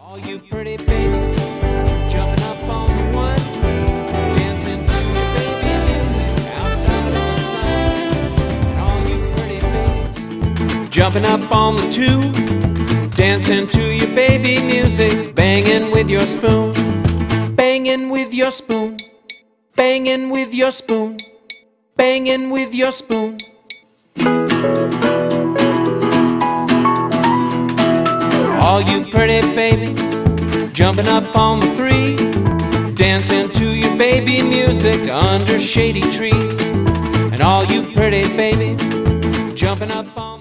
All you pretty babies jumping up on the one, dancing baby outside the sun. All you pretty babies jumping up on the two, dancing to your baby music, banging with your spoon, banging with your spoon, banging with your spoon, banging with your spoon. All you pretty babies jumping up on the three, dancing to your baby music under shady trees. And all you pretty babies jumping up on